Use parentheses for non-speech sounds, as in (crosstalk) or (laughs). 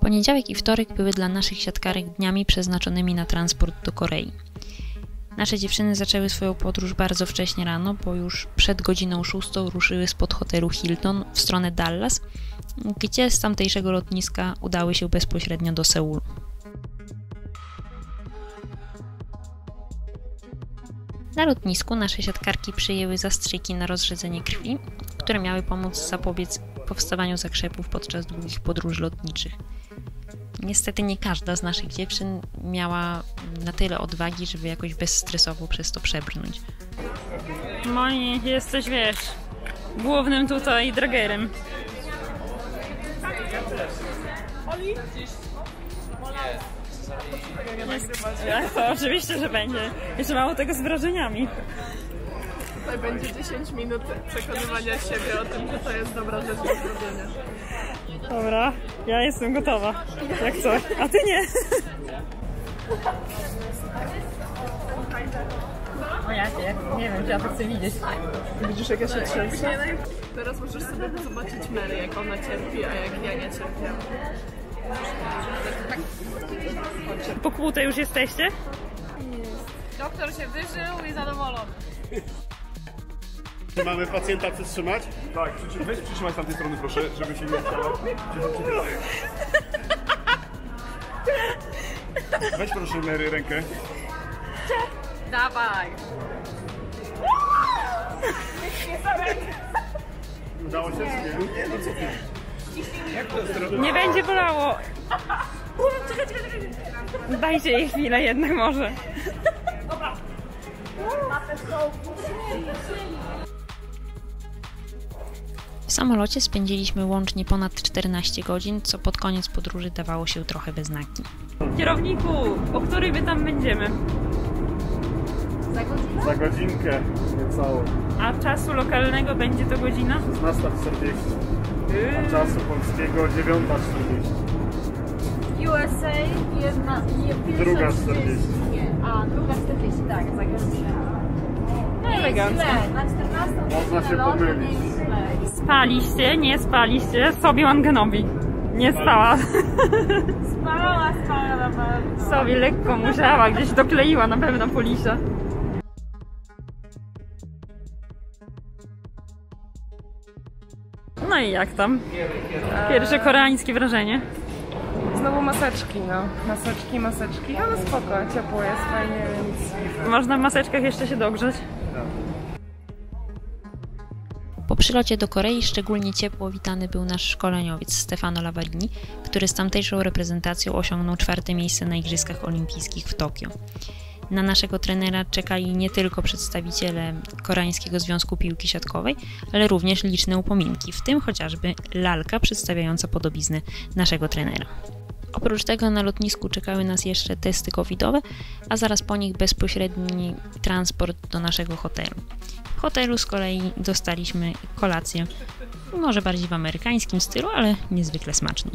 Poniedziałek i wtorek były dla naszych siatkarek dniami przeznaczonymi na transport do Korei. Nasze dziewczyny zaczęły swoją podróż bardzo wcześnie rano, bo już przed godziną szóstą ruszyły spod hotelu Hilton w stronę Dallas, gdzie z tamtejszego lotniska udały się bezpośrednio do Seulu. Na lotnisku nasze siatkarki przyjęły zastrzyki na rozrzedzenie krwi, które miały pomóc zapobiec powstawaniu zakrzepów podczas długich podróży lotniczych. Niestety nie każda z naszych dziewczyn miała na tyle odwagi, żeby jakoś bezstresowo przez to przebrnąć. Moni, jesteś, wiesz, głównym tutaj dragerem. Jest, jak to oczywiście, że będzie. Jeszcze mało tego z wrażeniami. Tutaj będzie 10 minut przekonywania siebie o tym, że to jest dobra rzecz do zrobienia. Dobra, ja jestem gotowa. Jak co? A ty nie. O ja cię, nie wiem, czy ja to chcę widzieć. Widzisz, jak ja się trzęsę? Teraz możesz sobie zobaczyć Mary, jak ona cierpi, a jak ja nie cierpię. Pokłute już jesteście? Doktor się wyżył i zadowolony. Czy mamy pacjenta przytrzymać? Tak, weź przytrzymaj z tamtej strony proszę, żeby się nie chciało. Weź proszę Mary rękę. Dawaj! Udało się? Nie, no co ty? Nie będzie bolało. Dajcie jej chwilę jednak może. W samolocie spędziliśmy łącznie ponad 14 godzin, co pod koniec podróży dawało się trochę we znaki. Kierowniku, o której my tam będziemy? Za godzinkę niecałą. A czasu lokalnego będzie to godzina? 16.40. A czasu polskiego 9.40. USA jedna, je, pierwsza Druga 40. 40. Nie, a druga 40, tak, za godzinę. No Nie jest elegancko. źle, na 14 Można się pomylić. Spaliście, nie spaliście, sobie Wangenowi. Nie spała. (laughs) Spała, spała na pewno. Sobie lekko musiała, gdzieś dokleiła na pewno polisia. No i jak tam? Pierwsze koreańskie wrażenie. Znowu maseczki, no. Maseczki, maseczki, ale spoko, ciepło jest fajnie, więc... Można w maseczkach jeszcze się dogrzeć. Przylocie do Korei szczególnie ciepło witany był nasz szkoleniowiec Stefano Lavarini, który z tamtejszą reprezentacją osiągnął czwarte miejsce na Igrzyskach Olimpijskich w Tokio. Na naszego trenera czekali nie tylko przedstawiciele Koreańskiego Związku Piłki Siatkowej, ale również liczne upominki, w tym chociażby lalka przedstawiająca podobiznę naszego trenera. Oprócz tego na lotnisku czekały nas jeszcze testy covidowe, a zaraz po nich bezpośredni transport do naszego hotelu. W hotelu z kolei dostaliśmy kolację, może bardziej w amerykańskim stylu, ale niezwykle smaczną.